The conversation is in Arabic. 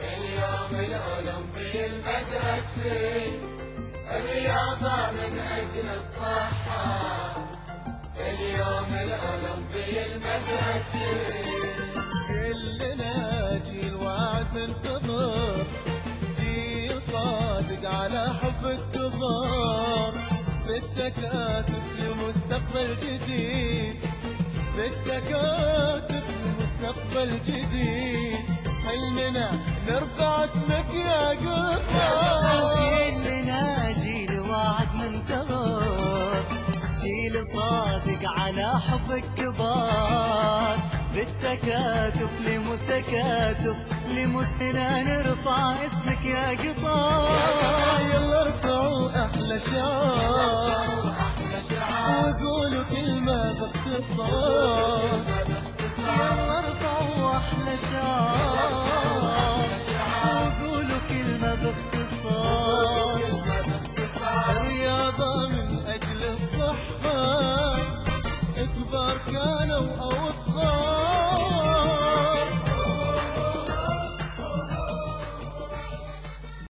اليوم الأولمبي المدرسي الرياضة من أجل الصحة. اليوم الأولمبي المدرسي كلنا جيل واعد منتظر جيل صادق على حب الكبار. بالتكاتف لمستقبل جديد. بالتكاتف لمستقبل جديد. حلمنا نرفع اسمك يا قطار كلنا جيل واعد منتظر جيل صادق على حب الكبار. بالتكاتف لمستكاتف لمستنا نرفع اسمك يا قطار يلا ارفعوا أحلى شعار. وقولوا كلمة باختصار. يلا ارفعوا أحلى شعار. وصغار